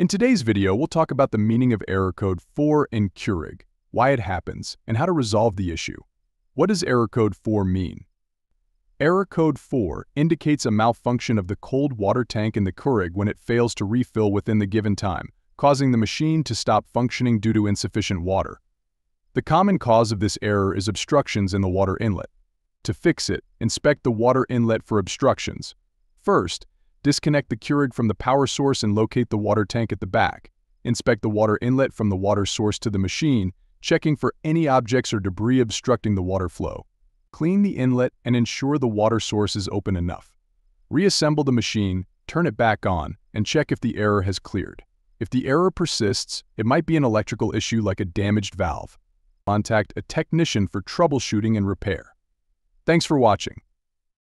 In today's video, we'll talk about the meaning of error code 4 in Keurig, why it happens, and how to resolve the issue. What does error code 4 mean? Error code 4 indicates a malfunction of the cold water tank in the Keurig when it fails to refill within the given time, causing the machine to stop functioning due to insufficient water. The common cause of this error is obstructions in the water inlet. To fix it, inspect the water inlet for obstructions. First, Disconnect the Keurig from the power source and locate the water tank at the back. Inspect the water inlet from the water source to the machine, checking for any objects or debris obstructing the water flow. Clean the inlet and ensure the water source is open enough. Reassemble the machine, turn it back on, and check if the error has cleared. If the error persists, it might be an electrical issue like a damaged valve. Contact a technician for troubleshooting and repair. Thanks for watching.